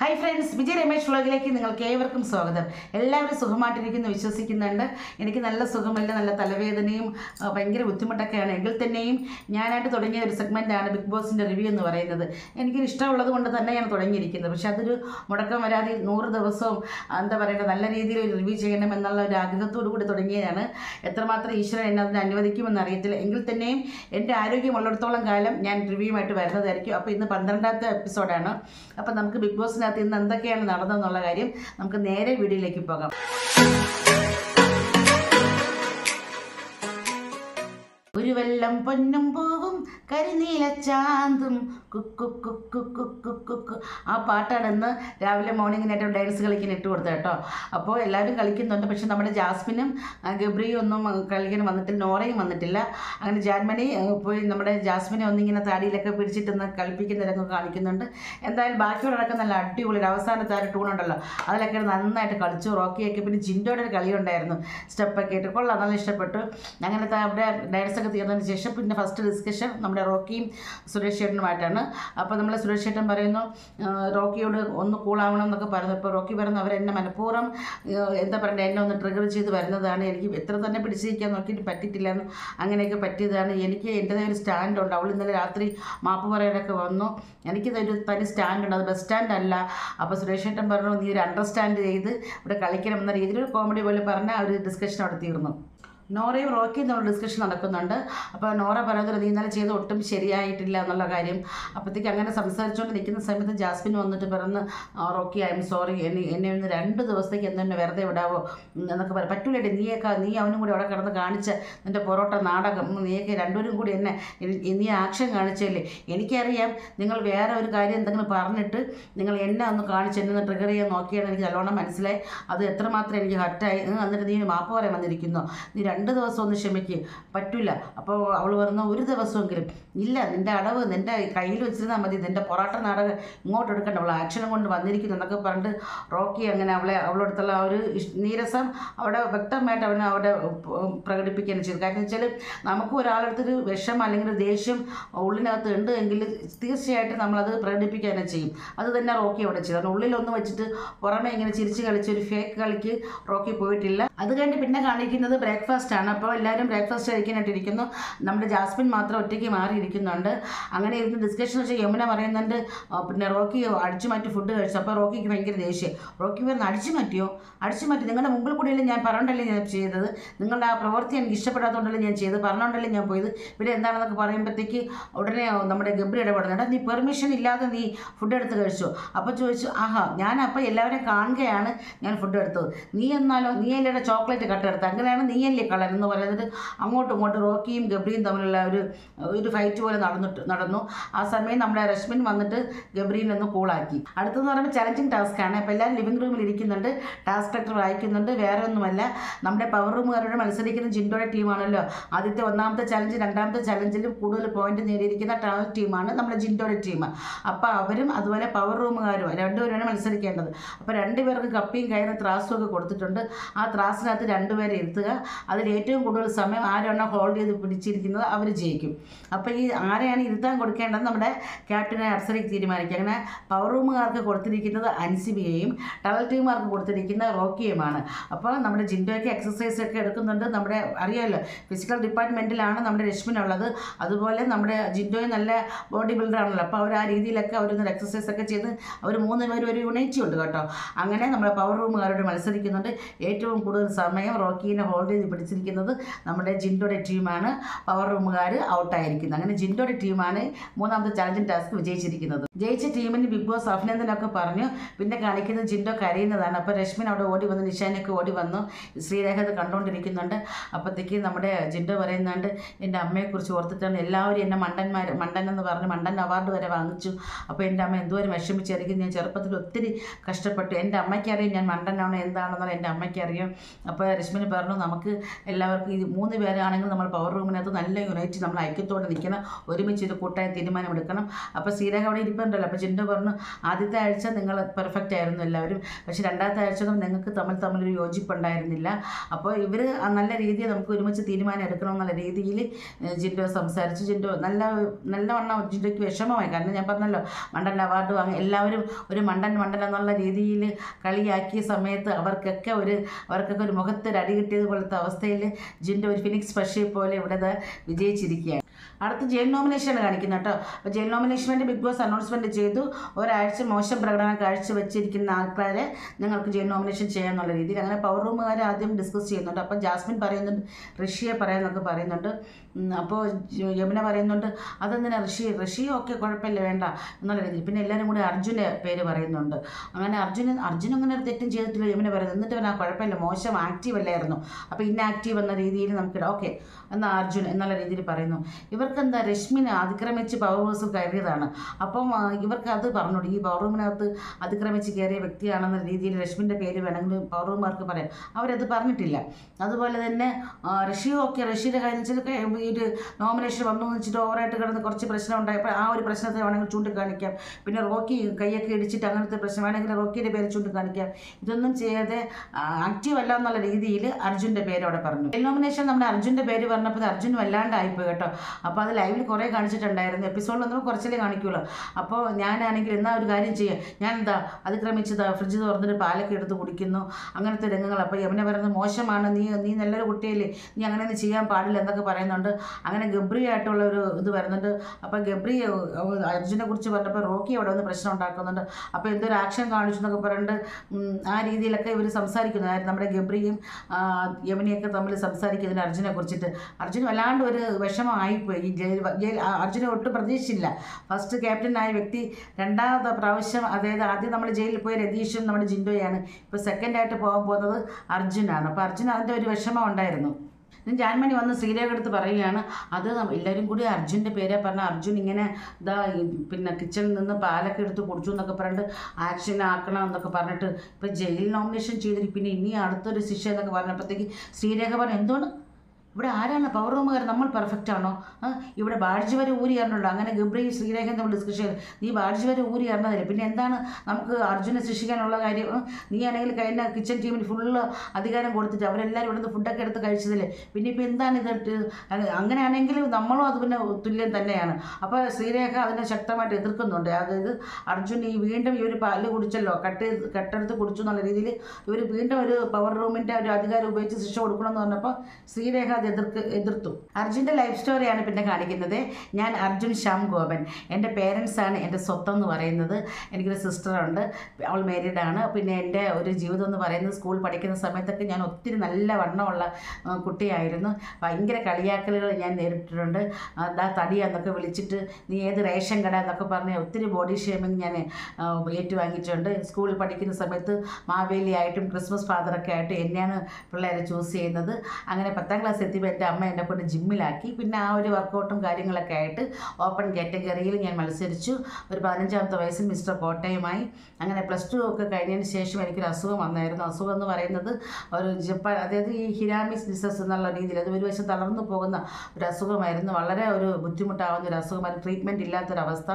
Hi friends Vijay Ramesh വ്ളോഗിലേക്ക് നിങ്ങൾക്ക് ഏവർക്കും സ്വാഗതം. എല്ലാവരും സുഖമായിട്ടിരിക്കുന്നു വിശ്വസിക്കുന്നുണ്ട്. എനിക്ക് നല്ല സുഖമല്ല നല്ല തലവേദനയും ഭയങ്കര ബുദ്ധിമുട്ടൊക്കെയാണ്. എങ്കിൽ തന്നെയും ഞാനായിട്ട് തുടങ്ങിയ ഒരു സെഗ്മെന്റാണ് ബിഗ് ബോസിന്റെ റിവ്യൂ എന്ന് പറയുന്നത്. എനിക്ക് ഇഷ്ടമുള്ളത് കൊണ്ട് തന്നെയാണ് തുടങ്ങിയിരിക്കുന്നത്. പക്ഷേ അതൊരു മുടക്കം വരാതെ നൂറ് ദിവസവും എന്താ പറയുക നല്ല രീതിയിൽ ഒരു റിവ്യൂ ചെയ്യണം എന്നുള്ള ഒരു ആഗ്രഹത്തോടു കൂടി തുടങ്ങിയതാണ്. എത്രമാത്രം ഈശ്വരൻ എന്നെ അതിന് അനുവദിക്കുമെന്ന് അറിയത്തില്ല. എങ്കിൽ തന്നെയും എന്റെ ആരോഗ്യം ഉള്ളിടത്തോളം കാലം ഞാൻ റിവ്യൂമായിട്ട് വരുന്നതായിരിക്കും. അപ്പോൾ ഇന്ന് പന്ത്രണ്ടാമത്തെ എപ്പിസോഡാണ്. അപ്പോൾ നമുക്ക് ബിഗ് ബോസിനകത്ത് ഇന്ന് എന്തൊക്കെയാണ് നടന്നതെന്നുള്ള കാര്യം നമുക്ക് നേരെ വീഡിയോയിലേക്ക് പോകാം. ഒരു വെള്ളം പൊന്നും പൂവും കരിനീല ചാന്തും. കുക്കു കുക്കു കുക്കു കുക്കു ആ പാട്ടാണ് ഇന്ന് രാവിലെ മോർണിംഗിനായിട്ട് ഡാൻസ് കളിക്കാൻ ഇട്ട് കൊടുത്തത് കേട്ടോ. അപ്പോൾ എല്ലാവരും കളിക്കുന്നുണ്ട്. പക്ഷെ നമ്മുടെ ജാസ്മിനും ഗബ്രിയും ഒന്നും കളിക്കാൻ വന്നിട്ടില്ല നോറയും വന്നിട്ടില്ല. അങ്ങനെ ജാൻമണി പോയി നമ്മുടെ ജാസ്മിനെ ഒന്നിങ്ങനെ താടിയിലൊക്കെ പിടിച്ചിട്ടൊന്ന് കളിപ്പിക്കുന്നവരൊക്കെ കാണിക്കുന്നുണ്ട്. എന്തായാലും ബാക്കിയുള്ളവരൊക്കെ നല്ല അടിപൊളി അവസാനത്തെ ആ ടൂണുണ്ടല്ലോ അതിലൊക്കെ നന്നായിട്ട് കളിച്ചു റോക്കിയൊക്കെ. പിന്നെ ജിൻഡോയുടെ ഒരു കളിയുണ്ടായിരുന്നു. സ്റ്റെപ്പൊക്കെ ഇട്ട്. കൊള്ളാം നല്ല ഇഷ്ടപ്പെട്ടു. അങ്ങനത്തെ അവിടെ ഡാൻസ് ഒക്കെ തീർന്നതിന് ശേഷം പിന്നെ ഫസ്റ്റ് ഡിസ്കഷൻ നമ്മുടെ റോക്കിയും സുരേഷ് ചേട്ടനുമായിട്ടാണ് അപ്പോൾ നമ്മൾ സുരേഷ് ചേട്ടൻ പറയുന്നു റോക്കിയോട് ഒന്ന് കൂളാവണം എന്നൊക്കെ പറഞ്ഞു ഇപ്പോൾ റോക്കി പറയുന്നു അവരെന്നെ മനഃപൂർവം എന്താ പറയുക എന്നെ ഒന്ന് ട്രിഗർ ചെയ്ത് വരുന്നതാണ്. എനിക്ക് എത്ര തന്നെ പിടിച്ചിരിക്കാൻ നോക്കിയിട്ട് പറ്റിയിട്ടില്ലെന്ന് അങ്ങനെയൊക്കെ പറ്റിയതാണ്. എനിക്ക് എന്റെതായ ഒരു സ്റ്റാൻഡുണ്ട് അവൾ ഇന്നലെ രാത്രി മാപ്പ് പറയാനൊക്കെ വന്നു. എനിക്ക് എനിക്കിതൊരു തനി സ്റ്റാൻഡുണ്ട് അത് ബസ് സ്റ്റാൻഡ് അല്ല. അപ്പോൾ സുരേഷ് ചേട്ടൻ പറഞ്ഞു നീ ഒരു അണ്ടർസ്റ്റാൻഡ് ചെയ്ത് ഇവിടെ കളിക്കണം എന്ന രീതിയിൽ ഒരു കോമഡി പോലെ പറഞ്ഞ ആ ഒരു ഡിസ്കഷൻ അവിടെ തീർന്നു. നോറയും റോക്കിയും എന്നുള്ള ഡിസ്കഷൻ നടക്കുന്നുണ്ട്. അപ്പോൾ നോറ പറയുന്നത് നീ ഇന്നലെ ചെയ്ത് ഒട്ടും ശരിയായിട്ടില്ല എന്നുള്ള കാര്യം. അപ്പോഴത്തേക്ക് അങ്ങനെ സംസാരിച്ചുകൊണ്ട് നിൽക്കുന്ന സമയത്ത് ജാസ്മിൻ വന്നിട്ട് പറഞ്ഞ് റോക്കി ഐ എം സോറി എന്നെ എന്നെ ഒന്ന് രണ്ട് ദിവസത്തേക്ക് എന്ന് വെറുതെ വിടാവോ? എന്നൊക്കെ പറയും. പറ്റൂലേട്ടെ നീയൊക്കെ നീ അവനും കൂടി അവിടെ കിടന്ന് കാണിച്ച നിന്റെ പൊറോട്ട നാടകം. നീയൊക്കെ രണ്ടുപേരും കൂടി എന്നെ നീ ആക്ഷൻ കാണിച്ചല്ലേ? എനിക്കറിയാം നിങ്ങൾ വേറെ ഒരു കാര്യം എന്തെങ്കിലും പറഞ്ഞിട്ട് നിങ്ങൾ എന്നെ ഒന്ന് കാണിച്ച് എന്നെ ഒന്ന് ട്രിഗർ ചെയ്യാൻ നോക്കിയാണ് എനിക്ക് നല്ലോണം മനസ്സിലായി. അത് എത്രമാത്രം എനിക്ക് ഹർട്ടായി എന്നിട്ട് നീ മാപ്പ് പറയാൻ വന്നിരിക്കുന്നു. നീ ദിവസം ഒന്ന് ക്ഷമിക്ക്. പറ്റില്ല അപ്പോൾ അവൾ പറഞ്ഞ ഒരു ദിവസമെങ്കിലും. ഇല്ല നിന്റെ അടവ് നിന്റെ കയ്യിൽ വെച്ചിരുന്നാൽ മതി. നിന്റെ പൊറാട്ട നാടകം ഇങ്ങോട്ട് എടുക്കണ്ട. അവൾ ആക്ഷനും കൊണ്ട് വന്നിരിക്കുന്നു എന്നൊക്കെ പറഞ്ഞിട്ട് റോക്കി അങ്ങനെ അവളെ അവളടുത്തുള്ള ഒരു നീരസം അവിടെ വ്യക്തമായിട്ട് അവനെ അവിടെ പ്രകടിപ്പിക്കുകയാണ് ചെയ്തത്. കാരണം വെച്ചാൽ നമുക്ക് ഒരാളടുത്തൊരു വിഷം അല്ലെങ്കിൽ ദേഷ്യം ഉള്ളിനകത്ത് ഉണ്ട് എങ്കിൽ തീർച്ചയായിട്ടും നമ്മളത് പ്രകടിപ്പിക്കുക തന്നെ ചെയ്യും. അത് തന്നെ റോക്കി അവിടെ ചെയ്തു. കാരണം ഉള്ളിലൊന്ന് വെച്ചിട്ട് പുറമെ ഇങ്ങനെ ചിരിച്ച് കളിച്ച് ഒരു ഫേക്ക് കളിക്ക് റോക്കി പോയിട്ടില്ല. അത് കഴിഞ്ഞ് പിന്നെ കാണിക്കുന്നത് ബ്രേക്ക്ഫാസ്റ്റ് ആണ്. അപ്പോൾ എല്ലാവരും ബ്രേക്ക്ഫാസ്റ്റ് കഴിക്കാനായിട്ടിരിക്കുന്നു നമ്മുടെ ജാസ്മിൻ മാത്രം ഒറ്റയ്ക്ക് മാറിയിരിക്കുന്നുണ്ട്. അങ്ങനെ ഇരുന്ന് ഡിസ്കഷൻ വെച്ച് യമുന പറയുന്നുണ്ട് പിന്നെ റോക്കി അടിച്ചു മാറ്റി ഫുഡ് കഴിച്ചു. അപ്പോൾ റോക്കിക്ക് ഭയങ്കര ദേഷ്യം. റോക്കി പറഞ്ഞ് അടിച്ചു മാറ്റിയോ? അടിച്ചു മാറ്റി. നിങ്ങളുടെ മുമ്പിൽ കൂടിയല്ലേ ഞാൻ പറഞ്ഞിട്ടല്ലേ ഞാൻ ചെയ്തത്? നിങ്ങളുടെ ആ പ്രവൃത്തി എനിക്ക് ഇഷ്ടപ്പെടാത്തതുകൊണ്ടല്ലേ ഞാൻ ചെയ്തത്? പറഞ്ഞുകൊണ്ടല്ലേ ഞാൻ പോയത്? പിന്നെ എന്താണെന്നൊക്കെ പറയുമ്പോഴത്തേക്ക് ഉടനെ നമ്മുടെ ഗബ്രി ഇടപെടുന്നുണ്ട് നീ പെർമിഷൻ ഇല്ലാതെ നീ ഫുഡ് എടുത്ത് കഴിച്ചു? അപ്പോൾ ചോദിച്ചു ആഹാ ഞാൻ അപ്പോൾ എല്ലാവരെയും കാണുകയാണ് ഞാൻ ഫുഡ് എടുത്തത്. നീ എന്നാലോ നീ അല്ലേ ചോക്ലേറ്റ് കട്ടെടുത്ത് അങ്ങനെയാണ് നീ അല്ലേ കളൻ എന്ന് പറയുന്നത് അങ്ങോട്ടും ഇങ്ങോട്ടും റോക്കിയും ഗബ്രിയും തമ്മിലുള്ള ഒരു ഒരു ഫൈറ്റ് പോലെ നടന്നിട്ട് നടന്നു. ആ സമയം നമ്മുടെ രശ്മിൻ വന്നിട്ട് ഗബ്രീനെ ഒന്ന് കൂളാക്കി അടുത്തെന്ന് പറയുമ്പോൾ ചലഞ്ചിങ് ടാസ്ക് ആണ്. അപ്പോൾ എല്ലാവരും ലിവിംഗ് റൂമിൽ ഇരിക്കുന്നുണ്ട്. ടാസ്ക് കളക്ടർ വായിക്കുന്നുണ്ട്. വേറെ ഒന്നുമല്ല. നമ്മുടെ പവർ റൂമുകാരോട് മത്സരിക്കുന്ന ജിൻഡോയുടെ ടീമാണല്ലോ ആദ്യത്തെ ഒന്നാമത്തെ ചലഞ്ച് രണ്ടാമത്തെ ചലഞ്ചിലും കൂടുതൽ പോയിന്റ് നേടിയിരിക്കുന്ന ടാസ് ടീമാണ് നമ്മുടെ ജിൻഡോയുടെ ടീം അപ്പോൾ അവരും അതുപോലെ പവർ റൂമുകാരും രണ്ടുപേരാണ് മത്സരിക്കേണ്ടത്. അപ്പോൾ രണ്ടുപേർക്ക് കപ്പിയും കയറും ത്രാസും ഒക്കെ കൊടുത്തിട്ടുണ്ട്. ആ ത്രാസിനകത്ത് രണ്ടുപേരെ ഇരുത്തുക. അതിൽ ഏറ്റവും കൂടുതൽ സമയം ആരാണ് ഹോൾഡ് ചെയ്ത് പിടിച്ചിരിക്കുന്നത് അവർ ജയിക്കും. അപ്പോൾ ഈ ആരെയാണ് ഇരുത്താൻ കൊടുക്കേണ്ടത് നമ്മുടെ ക്യാപ്റ്റനെ അർസറി തീരുമാനിക്കുക അങ്ങനെ പവർ റൂമുകാർക്ക് കൊടുത്തിരിക്കുന്നത് അൻസിബിയെയും ടണൽ ടീമുകാർക്ക് കൊടുത്തിരിക്കുന്ന റോക്കിയുമാണ്. അപ്പോൾ നമ്മുടെ ജിൻഡോയ്ക്ക് എക്സസൈസ് ഒക്കെ എടുക്കുന്നുണ്ട്. നമ്മുടെ അറിയാമല്ലോ ഫിസിക്കൽ ഡിപ്പാർട്ട്മെന്റിലാണ് നമ്മുടെ രശ്മിനുള്ളത്. അതുപോലെ നമ്മുടെ ജിൻഡോയ് നല്ല ബോഡി ബിൽഡറാണല്ലോ അപ്പോൾ അവർ ആ രീതിയിലൊക്കെ അവരൊന്ന് എക്സസൈസ് ഒക്കെ ചെയ്ത് അവർ മൂന്ന് പേരും ഒരു യുണൈറ്റി ഉണ്ട് കേട്ടോ. അങ്ങനെ നമ്മുടെ പവർ റൂമുകാരോട് മത്സരിക്കുന്നുണ്ട്. ഏറ്റവും കൂടുതൽ സമയം റോക്കീനെ ഹോൾഡ് ചെയ്ത് പിടിച്ചിരിക്കുന്നത് നമ്മുടെ ജിൻഡോയുടെ ടീമാണ്. പവർ റൂമുകാർ ഔട്ടായിരിക്കുന്നത് അങ്ങനെ ജിൻഡോയുടെ ടീമാണ് മൂന്നാമത്തെ ചലഞ്ചിങ് ടാസ്ക് വിജയിച്ചിരിക്കുന്നത്. ജയിച്ച ടീമിന് ബിഗ് ബോസ് അഭിനന്ദനമൊക്കെ പറഞ്ഞു. പിന്നെ കാണിക്കുന്നത് ജിൻഡോ കരയുന്നതാണ്. അപ്പോൾ രശ്മിൻ അവിടെ ഓടി വന്ന് നിഷാനൊക്കെ ഓടി വന്നു. ശ്രീരേഖ കണ്ടുകൊണ്ടിരിക്കുന്നുണ്ട് അപ്പോഴത്തേക്ക് നമ്മുടെ ജിൻഡോ പറയുന്നുണ്ട് എന്റെ അമ്മയെക്കുറിച്ച് ഓർത്തിട്ടാണ് എല്ലാവരും എന്നെ മണ്ടന്മാർ മണ്ടൻ എന്ന് പറഞ്ഞ് മണ്ടൻ അവാർഡ് വരെ വാങ്ങിച്ചു. അപ്പോൾ എന്റെ അമ്മ എന്തോരം വിഷമിച്ചായിരിക്കും ഞാൻ ചെറുപ്പത്തിൽ ഒത്തിരി കഷ്ടപ്പെട്ടു. എന്റെ അമ്മയ്ക്കറിയാം ഞാൻ മണ്ടനാണോ എന്താണെന്നുള്ള എന്റെ അമ്മയ്ക്കറിയാം. അപ്പോൾ രശ്മിന് പറഞ്ഞു നമുക്ക് എല്ലാവർക്കും ഈ മൂന്ന് പേരാണെങ്കിൽ നമ്മൾ പവർ റൂമിനകത്ത് നല്ല യുണൈറ്റ് നമ്മൾ ഐക്യത്തോടെ നിൽക്കണം. ഒരുമിച്ച് ഒരു കൂട്ടായ തീരുമാനമെടുക്കണം അപ്പോൾ സീരക അവിടെ ഇരിപ്പുണ്ടല്ലോ. അപ്പോൾ ചിന്ത പറഞ്ഞു ആദ്യത്തെ ആഴ്ച നിങ്ങൾ പെർഫെക്റ്റ് ആയിരുന്നു എല്ലാവരും. പക്ഷേ രണ്ടാമത്തെ ആഴ്ച നിങ്ങൾക്ക് തമ്മിൽ തമ്മിലൊരു യോജിപ്പുണ്ടായിരുന്നില്ല. അപ്പോൾ ഇവർ നല്ല രീതിയിൽ നമുക്ക് ഒരുമിച്ച് തീരുമാനം എടുക്കണം എന്നുള്ള രീതിയിൽ ജിൻഡോ സംസാരിച്ചു. ജിൻഡോ നല്ല നല്ലവണ്ണം ജിൻഡോയ്ക്ക് വിഷമമായി. കാരണം ഞാൻ പറഞ്ഞല്ലോ മണ്ടൻ അവാർഡ് വാങ്ങി എല്ലാവരും ഒരു മണ്ടൻ മണ്ടൻ എന്നുള്ള രീതിയിൽ കളിയാക്കിയ സമയത്ത് അവർക്കൊക്കെ ഒരു അവർക്കൊക്കെ ഒരു മുഖത്തൊരു അടി കിട്ടിയത് പോലത്തെ അവസ്ഥയിൽ ജിന്റെ ഒരു ഫിനിക്സ് പക്ഷിയെ പോലെ ഇവിടെ വിജയിച്ചിരിക്കുകയാണ്. അടുത്ത ജയിൽ നോമിനേഷനാണ് കാണിക്കുന്നത് കേട്ടോ. അപ്പോൾ ജയിൽ നോമിനേഷൻ വേണ്ടി ബിഗ് ബോസ് അനൗൺസ്മെന്റ് ചെയ്തു. ഒരാഴ്ച മോശം പ്രകടനം കാഴ്ചവെച്ചിരിക്കുന്ന ആൾക്കാരെ നിങ്ങൾക്ക് ജയിൽ നോമിനേഷൻ ചെയ്യാമെന്നുള്ള രീതിയിൽ അങ്ങനെ പവർ റൂമുകാർ ആദ്യം ഡിസ്കസ് ചെയ്യുന്നുണ്ട്. അപ്പോൾ ജാസ്മിൻ പറയുന്നുണ്ട് ഋഷിയെ പറയാമെന്നൊക്കെ പറയുന്നുണ്ട്. അപ്പോൾ യമുന പറയുന്നുണ്ട് അതെന്തിനാ ഋഷി? ഋഷി ഓക്കെ കുഴപ്പമില്ല വേണ്ട എന്നുള്ള രീതിയിൽ. പിന്നെ എല്ലാവരും കൂടി അർജുന്റെ പേര് പറയുന്നുണ്ട്. അങ്ങനെ അർജുനൻ അർജുൻ അങ്ങനെ ഒരു തെറ്റും ചെയ്തിട്ടില്ല യമുന പറയുന്നത് എന്നിട്ട് അവൻ ആ കുഴപ്പമില്ല മോശം ആക്റ്റീവ് അല്ലായിരുന്നു. അപ്പോൾ ഇന്നാക്റ്റീവ് എന്ന രീതിയിൽ നമുക്ക് ഓക്കെ എന്നാൽ അർജുൻ എന്നുള്ള രീതിയിൽ പറയുന്നു. ഇവർക്ക് എന്താ രശ്മിനെ അതിക്രമിച്ച് പവർ ഹൗസിൽ കയറിയതാണ്. അപ്പം ഇവർക്ക് അത് പറഞ്ഞു ഈ പവർ റൂമിനകത്ത് അതിക്രമിച്ച് കയറിയ വ്യക്തിയാണെന്ന രീതിയിൽ രശ്മിന്റെ പേര് വേണമെങ്കിൽ പവർ റൂമുകാർക്ക് പറയാം. അവരത് പറഞ്ഞിട്ടില്ല. അതുപോലെ തന്നെ റഷ്യ ഋഷി ഓക്കെ ഋഷിയുടെ കാര്യം വെച്ചാൽ ഈ ഒരു നോമിനേഷൻ വന്നു വെച്ചിട്ട് ഓവറായിട്ട് കിടന്ന് കുറച്ച് പ്രശ്നം ഉണ്ടായപ്പോൾ ആ ഒരു പ്രശ്നത്തെ വേണമെങ്കിൽ ചൂണ്ടിക്കാണിക്കാം. പിന്നെ റോക്കി കൈയൊക്കെ ഇടിച്ചിട്ട് അങ്ങനത്തെ പ്രശ്നം വേണമെങ്കിൽ റോക്കിയുടെ പേര് ചൂണ്ടിക്കാണിക്കാം. ഇതൊന്നും ചെയ്യാതെ ആക്റ്റീവ് അല്ല എന്നുള്ള രീതിയിൽ അർജുന്റെ പേര് അവിടെ പറഞ്ഞു. നോമിനേഷൻ നമ്മുടെ അർജുന്റെ പേര് പറഞ്ഞപ്പോൾ അർജുൻ വല്ലാണ്ടായിപ്പോയി കേട്ടോ. അപ്പോൾ അത് ലൈവിൽ കുറേ കാണിച്ചിട്ടുണ്ടായിരുന്നു. എപ്പിസോഡിലൊന്നും കുറച്ചല്ലേ കാണിക്കുള്ളൂ. അപ്പോൾ ഞാനാണെങ്കിൽ എന്നാ ഒരു കാര്യം ചെയ്യാം. ഞാൻ എന്താ അതിക്രമിച്ച് ഫ്രിഡ്ജ് തുറന്നിട്ട് പാലൊക്കെ എടുത്ത് കുടിക്കുന്നു. അങ്ങനത്തെ രംഗങ്ങൾ അപ്പോൾ യമുന പറയുന്നത് മോശമാണ്. നീ നീ നല്ലൊരു കുട്ടിയല്ലേ. നീ അങ്ങനെയൊന്നും ചെയ്യാൻ പാടില്ല എന്നൊക്കെ പറയുന്നുണ്ട്. അങ്ങനെ ഗബ്രി ആയിട്ടുള്ള ഒരു ഇത് വരുന്നുണ്ട്. അപ്പോൾ ഗബ്രി അർജുനെ കുറിച്ച് പറഞ്ഞപ്പോൾ റോക്കി അവിടെ വന്ന് പ്രശ്നം ഉണ്ടാക്കുന്നുണ്ട്. അപ്പോൾ എന്തൊരു ആക്ഷൻ കാണിച്ചു എന്നൊക്കെ പറഞ്ഞിട്ട് ആ രീതിയിലൊക്കെ ഇവർ അതായത് നമ്മുടെ ഗബ്രിയും യമുനയൊക്കെ തമ്മിൽ സംസാരിക്കുന്നതിന് അർജുനെ കുറിച്ചിട്ട്. അർജുൻ വല്ലാണ്ട് ഒരു വിഷമമായിപ്പോയി അർജുനെ ഒട്ടും പ്രതീക്ഷിച്ചില്ല. ഫസ്റ്റ് ക്യാപ്റ്റനായ വ്യക്തി രണ്ടാമത്തെ പ്രാവശ്യം അതായത് ആദ്യം നമ്മൾ ജയിലിൽ പോയ രതീഷും നമ്മുടെ ജിൻഡോയാണ്. ഇപ്പോൾ സെക്കൻഡായിട്ട് പോകാൻ പോകുന്നത് അർജുനാണ്. അപ്പോൾ അർജുൻ അതിന്റെ ഒരു വിഷമം ഉണ്ടായിരുന്നു. ജാൻമണി വന്ന് ശ്രീരേഖ എടുത്ത് പറയുകയാണ്. അത് എല്ലാവരും കൂടി അർജുന്റെ പേരെ പറഞ്ഞ അർജുൻ ഇങ്ങനെ ഇതാ പിന്നെ കിച്ചണിൽ നിന്ന് പാലൊക്കെ എടുത്ത് കുടിച്ചു എന്നൊക്കെ പറഞ്ഞിട്ട് ആക്ഷൻ ആക്കണം എന്നൊക്കെ പറഞ്ഞിട്ട് ഇപ്പോൾ ജയിൽ നോമിനേഷൻ ചെയ്തിട്ട് പിന്നെ ഇനി അടുത്തൊരു ശിക്ഷ എന്നൊക്കെ പറഞ്ഞപ്പോഴത്തേക്ക് ശ്രീരേഖ പറഞ്ഞു എന്തുകൊണ്ട് ഇവിടെ ആരാണ് പവർ റൂമുകാർ നമ്മൾ പെർഫെക്റ്റ് ആണോ? ഇവിടെ ബാഡ്ജ് വരെ ഊരി അങ്ങനെ ഗബ്രി ശ്രീരേഖൻ നമ്മൾ ഡിസ്കഷൻ നീ ബാഡ്ജ് വരെ ഊരി പിന്നെ എന്താണ് നമുക്ക് അർജുനെ ശിക്ഷിക്കാനുള്ള കാര്യം? നീ ആണെങ്കിൽ കഴിഞ്ഞ കിച്ചൺ ടീമിന് ഫുള്ള് അധികാരം കൊടുത്തിട്ട് അവരെല്ലാവരും ഇവിടുന്ന് ഫുഡൊക്കെ എടുത്ത് കഴിച്ചതില്ലേ പിന്നെ ഇപ്പോൾ എന്താണ് അത് അങ്ങനെയാണെങ്കിൽ നമ്മളും അത് പിന്നെ തുല്യം തന്നെയാണ്. അപ്പോൾ ശ്രീരേഖ അതിനെ ശക്തമായിട്ട് എതിർക്കുന്നുണ്ട്. അതായത് അർജുൻ ഈ വീണ്ടും ഈ ഒരു പാൽ കുടിച്ചല്ലോ കട്ട് കട്ടെടുത്ത് കുടിച്ചു എന്നുള്ള രീതിയിൽ ഇവർ വീണ്ടും ഒരു പവർ റൂമിന്റെ ഒരു അധികാരം ഉപയോഗിച്ച് ശിക്ഷ കൊടുക്കണമെന്ന് പറഞ്ഞപ്പോൾ ശ്രീരേഖ അത് എതിർക്ക് എതിർത്തു. അർജുന്റെ ലൈഫ് സ്റ്റോറിയാണ് പിന്നെ കാണിക്കുന്നത്. ഞാൻ അർജുൻ ശ്യാം ഗോപൻ. എന്റെ പേരൻസാണ് എന്റെ സ്വത്തം എന്ന് പറയുന്നത്. എനിക്കൊരു സിസ്റ്ററുണ്ട് അവൾ മാരീഡാണ് പിന്നെ എന്റെ ഒരു ജീവിതം എന്ന് പറയുന്നത് സ്കൂൾ പഠിക്കുന്ന സമയത്തൊക്കെ ഞാൻ ഒത്തിരി നല്ല വണ്ണമുള്ള കുട്ടിയായിരുന്നു. ഭയങ്കര കളിയാക്കലുകൾ ഞാൻ നേരിട്ടിട്ടുണ്ട്. ദാ തടി എന്നൊക്കെ വിളിച്ചിട്ട് നീ ഏത് റേഷൻ കട എന്നൊക്കെ പറഞ്ഞ് ഒത്തിരി ബോഡി ഷേമിങ് ഞാൻ ഏറ്റുവാങ്ങിച്ചിട്ടുണ്ട് സ്കൂളിൽ പഠിക്കുന്ന സമയത്ത് മാവേലി ആയിട്ടും ക്രിസ്മസ് ഫാദറൊക്കെ ആയിട്ട് എന്നെയാണ് പിള്ളേരെ ചൂസ് ചെയ്യുന്നത്. അങ്ങനെ പത്താം ക്ലാസ് എത്തിയപ്പോൾ എന്റെ അമ്മ എന്നെ കൊണ്ട് ജിമ്മിലാക്കി പിന്നെ ആ ഒരു വർക്കൗട്ടും കാര്യങ്ങളൊക്കെ ആയിട്ട് ഓപ്പൺ കാറ്റഗറിയിൽ ഞാൻ മത്സരിച്ചു. ഒരു പതിനഞ്ചാമത്തെ വയസ്സിൽ മിസ്റ്റർ കോട്ടയമായി. അങ്ങനെ പ്ലസ് ടു ഒക്കെ കഴിഞ്ഞതിന് ശേഷം എനിക്കൊരു അസുഖം വന്നായിരുന്നു. അസുഖം എന്ന് പറയുന്നത് ഒരു ജപ്പാൻ അതായത് ഈ ഹിരാമിസ് ഡിസസ് എന്നുള്ള രീതിയിൽ അത് ഒരു വശം തളർന്നു പോകുന്ന ഒരു അസുഖമായിരുന്നു. വളരെ ഒരു ബുദ്ധിമുട്ടാവുന്ന ഒരു അസുഖമായിരുന്നു. ട്രീറ്റ്മെന്റ് ഇല്ലാത്തൊരവസ്ഥ.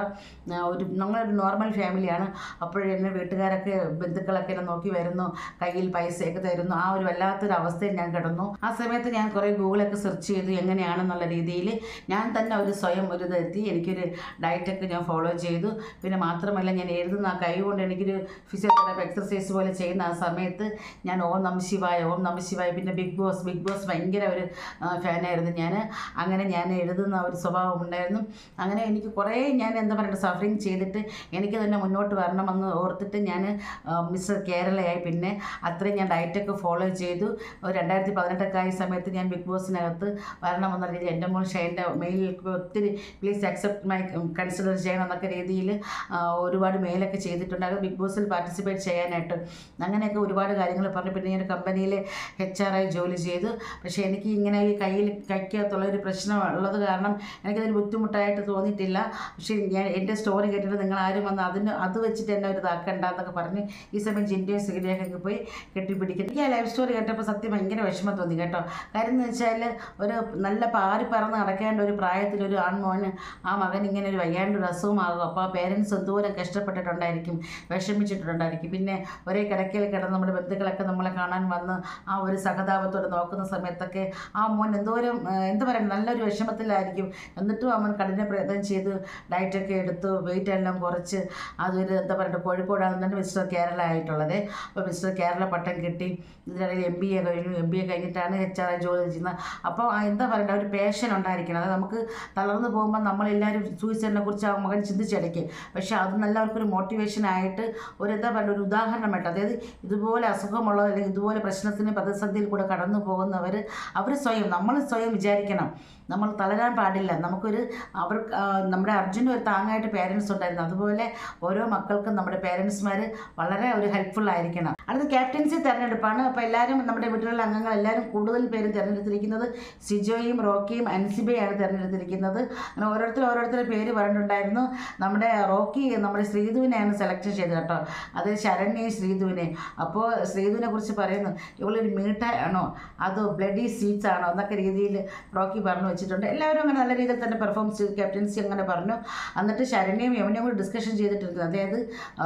ഒരു നമ്മളൊരു നോർമൽ ഫാമിലിയാണ് അപ്പോഴും എന്നെ വീട്ടുകാരൊക്കെ ബന്ധുക്കളൊക്കെ എന്നെ നോക്കി വരുന്നു. കയ്യിൽ പൈസയൊക്കെ തരുന്നു. ആ ഒരു വല്ലാത്തൊരു അവസ്ഥയിൽ ഞാൻ കിടന്നു. ആ സമയത്ത് ഞാൻ കുറേ ഗൂഗിളൊക്കെ സെർച്ച് ചെയ്തു എങ്ങനെയാണെന്നുള്ള രീതിയിൽ ഞാൻ തന്നെ ഒരു സ്വയം ഒരു ഇതെത്തി എനിക്കൊരു ഡയറ്റൊക്കെ ഞാൻ ഫോളോ ചെയ്തു. പിന്നെ മാത്രമല്ല ഞാൻ എഴുതുന്ന ആ കൈ കൊണ്ട് എനിക്കൊരു ഫിസിയോതെറാപ്പി എക്സർസൈസ് പോലെ ചെയ്യുന്ന ആ സമയത്ത് ഞാൻ ഓം നമ ശിവായ ഓം നമ ശിവായ പിന്നെ ബിഗ് ബോസ് ബിഗ് ബോസ് ഭയങ്കര ഒരു ഫാനായിരുന്നു ഞാൻ. അങ്ങനെ ഞാൻ എഴുതുന്ന ഒരു സ്വഭാവം ഉണ്ടായിരുന്നു. അങ്ങനെ എനിക്ക് കുറേ ഞാൻ എന്താ പറയുക സഫറിങ് ചെയ്തിട്ട് എനിക്ക് തന്നെ മുന്നോട്ട് വരണമെന്ന് ഓർത്തിട്ട് ഞാൻ മിസ്റ്റർ കേരളയായി. പിന്നെ അത്രയും ഞാൻ ഡയറ്റൊക്കെ ഫോളോ ചെയ്തു. രണ്ടായിരത്തി പതിനെട്ടൊക്കെ ആയ സമയത്ത് ഞാൻ ബിഗ് ബോസ് ബോസിനകത്ത് വരണമെന്ന രീതിയിൽ എന്റെ മോൻ ഷൈന്റെ മെയിൽ ഒത്തിരി പ്ലീസ് അക്സെപ്റ്റ് മൈ കൺസിഡർ ചെയ്യണം എന്നൊക്കെ രീതിയിൽ ഒരുപാട് മെയിലൊക്കെ ചെയ്തിട്ടുണ്ട്. അത് ബിഗ് ബോസിൽ പാർട്ടിസിപ്പേറ്റ് ചെയ്യാനായിട്ട്. അങ്ങനെയൊക്കെ ഒരുപാട് കാര്യങ്ങൾ പറഞ്ഞു. പിന്നെ ഞാൻ ഒരു കമ്പനിയിൽ എച്ച് ആർ ആയി ജോലി ചെയ്തു. പക്ഷേ എനിക്ക് ഇങ്ങനെ ഈ കയ്യിൽ കൈക്കകത്തുള്ള ഒരു പ്രശ്നം ഉള്ളത് കാരണം എനിക്കതൊരു ബുദ്ധിമുട്ടായിട്ട് തോന്നിയിട്ടില്ല. പക്ഷേ ഞാൻ എന്റെ സ്റ്റോറി കേട്ടിട്ട് നിങ്ങൾ ആരും വന്ന് അതിന് അത് വെച്ചിട്ട് എന്നെ ഒരു ഇതാക്കണ്ട എന്നൊക്കെ പറഞ്ഞ് ഈ സമയം ജിന്റെയും സിഗരയൊക്കെ പോയി കെട്ടിപ്പിടിക്കുന്നു. ഈ ലൈഫ് സ്റ്റോറി കേട്ടപ്പോൾ സത്യം ഭയങ്കര വിഷമം തോന്നി കേട്ടോ. കാര്യം എന്ന് വെച്ചാൽ ഒരു നല്ല പാറി പറന്ന് നടക്കേണ്ട ഒരു പ്രായത്തിൽ ഒരു ആൺമോന് ആ മകൻ ഇങ്ങനെ ഒരു വയ്യാണ്ട് ഒരു അസുഖമാകും അപ്പോൾ ആ പേരൻസ് എന്തോരം കഷ്ടപ്പെട്ടിട്ടുണ്ടായിരിക്കും വിഷമിച്ചിട്ടുണ്ടായിരിക്കും. പിന്നെ ഒരേ കിടക്കയിൽ കിടന്ന് നമ്മുടെ ബന്ധുക്കളൊക്കെ നമ്മളെ കാണാൻ വന്ന് ആ ഒരു സഹതാപത്തോടെ നോക്കുന്ന സമയത്തൊക്കെ ആ മോൻ എന്തോരം എന്താ പറയുക നല്ലൊരു വിഷമത്തിലായിരിക്കും. എന്നിട്ടും അവൻ കഠിന പ്രയത്നം ചെയ്ത് ഡയറ്റൊക്കെ എടുത്ത് വെയിറ്റ് എല്ലാം കുറച്ച് അതൊരു എന്താ പറയുക കോഴിക്കോടാണ് മിസ്റ്റർ കേരള ആയിട്ടുള്ളത് അപ്പോൾ മിസ്റ്റർ കേരള പട്ടം കിട്ടി. ഇതിനിടയിൽ എം ബി എ കഴിഞ്ഞു. എം ബി എ കഴിഞ്ഞിട്ടാണ് എച്ച് ആർ ജോലി ചെയ്യുന്നത്. അപ്പോൾ എന്താ പറയണ്ട ഒരു പേഷൻ ഉണ്ടായിരിക്കണം. അത് നമുക്ക് തളർന്നു പോകുമ്പോൾ നമ്മളെല്ലാവരും സൂയിസൈഡിനെ കുറിച്ച് ആ മകൻ ചിന്തിച്ചടയ്ക്കും പക്ഷേ അത് നല്ലവർക്കൊരു മോട്ടിവേഷൻ ആയിട്ട് ഒരു എന്താ പറയുക ഒരു ഉദാഹരണമായിട്ട്. അതായത് ഇതുപോലെ അസുഖമുള്ളവർ അല്ലെങ്കിൽ ഇതുപോലെ പ്രശ്നത്തിന് പ്രതിസന്ധിയിൽ കൂടെ കടന്നു പോകുന്നവർ അവർ സ്വയം നമ്മൾ സ്വയം വിചാരിക്കണം. നമ്മൾ തളരാൻ പാടില്ല. നമുക്കൊരു അവർ നമ്മുടെ അർജുന്റെ ഒരു താങ്ങായിട്ട് പേരൻസ് ഉണ്ടായിരുന്നു. അതുപോലെ ഓരോ മക്കൾക്കും നമ്മുടെ പേരൻസ്മാർ വളരെ ഒരു ഹെൽപ്ഫുൾ ആയിരിക്കണം. അടുത്ത ക്യാപ്റ്റൻസി തിരഞ്ഞെടുപ്പാണ്. അപ്പോൾ എല്ലാവരും നമ്മുടെ വീട്ടിലുള്ള അംഗങ്ങൾ എല്ലാവരും കൂടുതൽ പേരും തിരഞ്ഞെടുത്തിരിക്കുന്നത് സിജോയും റോക്കിയും അൻസിബയാണ് തിരഞ്ഞെടുത്തിരിക്കുന്നത്. അങ്ങനെ ഓരോരുത്തർ ഓരോരുത്തരുടെ പേര് പറഞ്ഞിട്ടുണ്ടായിരുന്നു. നമ്മുടെ റോക്കി നമ്മുടെ ശ്രീധുവിനെയാണ് സെലക്ഷൻ ചെയ്തത് കേട്ടോ. അത് ശരണ്യ ശ്രീധുവിനെ. അപ്പോൾ ശ്രീധുവിനെ കുറിച്ച് പറയുന്നു. ഇവളൊരു മീട്ടാണോ അതോ ബ്ലഡി സീറ്റ്സ് ആണോ? എന്നൊക്കെ രീതിയിൽ റോക്കി പറഞ്ഞു വെച്ചിട്ടുണ്ട് എല്ലാവരും അങ്ങനെ നല്ല രീതിയിൽ തന്നെ പെർഫോം ചെയ്ത് ക്യാപ്റ്റൻസി അങ്ങനെ പറഞ്ഞു. എന്നിട്ട് ശരണ്യയും യമനയും കൂടി ഡിസ്കഷൻ ചെയ്തിട്ടുണ്ട് അതായത്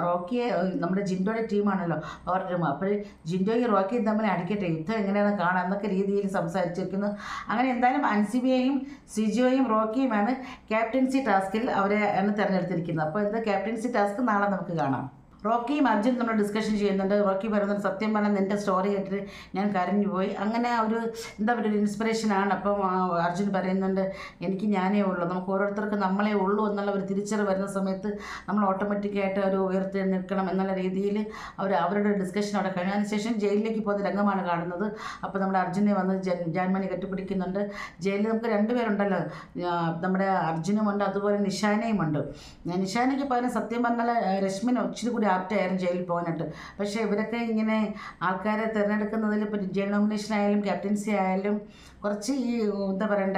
റോക്കിയെ നമ്മുടെ ജിൻഡോയുടെ ടീമാണല്ലോ പവർ ടീം അപ്പോൾ ജിൻഡോയും റോക്കിയും തമ്മിൽ അടിക്കട്ടെ യുദ്ധം എങ്ങനെയാണ് കാണാം എന്നൊക്കെ രീതിയിൽ സംസാരിച്ചിരിക്കുന്നു. അങ്ങനെ എന്തായാലും അൻസിബിയെയും സിജിയോയും റോക്കിയുമാണ് ക്യാപ്റ്റൻസി ടാസ്കിൽ അവരെ തിരഞ്ഞെടുത്തിരിക്കുന്നത്. അപ്പോൾ എന്താ ക്യാപ്റ്റൻസി ടാസ്ക് നാളെ നമുക്ക് കാണാം. റോക്കിയും അർജുൻ നമ്മൾ ഡിസ്കഷൻ ചെയ്യുന്നുണ്ട്. റോക്കി പറയുന്നത് സത്യം പറഞ്ഞാൽ നിന്റെ സ്റ്റോറി കേട്ടിട്ട് ഞാൻ കരഞ്ഞുപോയി അങ്ങനെ ഒരു എന്താ പറയുക ഒരു ഇൻസ്പിറേഷനാണ് അപ്പം അർജുൻ പറയുന്നുണ്ട് എനിക്ക് ഞാനേ ഉള്ളൂ. നമുക്ക് ഓരോരുത്തർക്ക് നമ്മളെ ഉള്ളൂ എന്നുള്ള ഒരു തിരിച്ചറിവ് വരുന്ന സമയത്ത് നമ്മൾ ഓട്ടോമാറ്റിക്കായിട്ട് ഒരു ഉയർത്തി നിൽക്കണം എന്നുള്ള രീതിയിൽ അവർ അവരുടെ ഡിസ്കഷൻ അവിടെ കഴിഞ്ഞു. അതിനുശേഷം ജയിലിലേക്ക് പോകുന്ന രംഗമാണ് കാണുന്നത്. അപ്പോൾ നമ്മുടെ അർജുനെ വന്ന് ജൻ ജാൻമണി കെട്ടിപ്പിടിക്കുന്നുണ്ട്. ജയിലിൽ നമുക്ക് രണ്ടുപേരുണ്ടല്ലോ നമ്മുടെ അർജുനുമുണ്ട് അതുപോലെ നിഷാനയുമുണ്ട് നിഷാനയ്ക്ക് പകരം സത്യം പറഞ്ഞാൽ രശ്മിനെ ഇച്ചിരി കൂടി ആപ്റ്റായിരുന്നു ജയിലിൽ പോകാനായിട്ട് പക്ഷേ ഇവരൊക്കെ ഇങ്ങനെ ആൾക്കാരെ തിരഞ്ഞെടുക്കുന്നതിൽ ഇപ്പോൾ ജയിൽ നോമിനേഷൻ ആയാലും ക്യാപ്റ്റൻസി ആയാലും കുറച്ച് ഈ എന്താ പറയണ്ട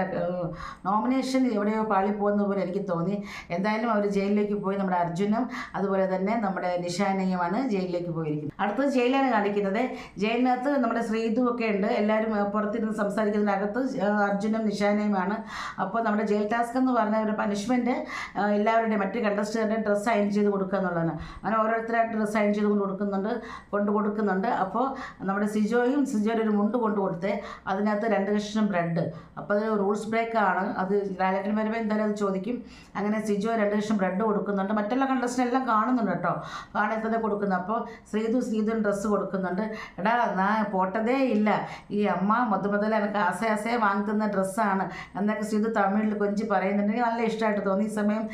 നോമിനേഷൻ എവിടെയോ പാളി പോകുന്ന പോലെ എനിക്ക് തോന്നി. എന്തായാലും അവർ ജയിലിലേക്ക് പോയി നമ്മുടെ അർജുനും അതുപോലെ തന്നെ നമ്മുടെ നിഷാനയുമാണ് ജയിലിലേക്ക് പോയിരിക്കുന്നത്. അടുത്തത് ജയിലാണ് കാണിക്കുന്നത്. ജയിലിനകത്ത് നമ്മുടെ ശ്രീതു ഒക്കെ ഉണ്ട്. എല്ലാവരും പുറത്തിരുന്ന് സംസാരിക്കുന്നതിനകത്ത് അർജുനും നിഷാനയുമാണ്. അപ്പോൾ നമ്മുടെ ജയിൽ ടാസ്ക് എന്ന് പറഞ്ഞ ഒരു പനിഷ്മെന്റ് എല്ലാവരുടെയും മറ്റ് കണ്ടസ്റ്റന്റുടെ ഡ്രസ്സ് അയൺ ചെയ്ത് കൊടുക്കുക എന്നുള്ളതാണ്. അങ്ങനെ ഓരോരുത്തരായിട്ട് ഡ്രസ്സ് അയൺ ചെയ്ത് കൊണ്ട് കൊടുക്കുന്നുണ്ട് കൊണ്ട് കൊടുക്കുന്നുണ്ട്. അപ്പോൾ നമ്മുടെ സിജോയും സിജോയുടെ ഒരു മുണ്ട് കൊണ്ട് കൊടുത്ത്. അതിനകത്ത് രണ്ട് ബ്രെഡ് അപ്പോൾ അത് റൂൾസ് ആണ്. അത് ലാലക്കൻ വരുമ്പോൾ എന്തായാലും അത് ചോദിക്കും. അങ്ങനെ സിജോ രണ്ട് കഷ്ണം ബ്രെഡ് കൊടുക്കുന്നുണ്ട്. മറ്റുള്ള കണ്ടസ്റ്റന്റ് എല്ലാം കാണുന്നുണ്ട് കേട്ടോ. കാണാത്തത് കൊടുക്കുന്നത് അപ്പോൾ ശ്രീതു ശ്രീതു ഡ്രസ്സ് കൊടുക്കുന്നുണ്ട്. എടാ ഞാൻ പോട്ടതേ ഇല്ല. ഈ അമ്മ മുത മുതൽ എനിക്ക് ആസയാസയെ വാങ്ങിക്കുന്ന ഡ്രസ്സാണ് എന്നൊക്കെ ശ്രീതു തമിഴിൽ കൊഞ്ചി പറയുന്നുണ്ടെങ്കിൽ നല്ല ഇഷ്ടമായിട്ട് തോന്നി. ഈ സമയം